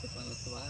kepala tua.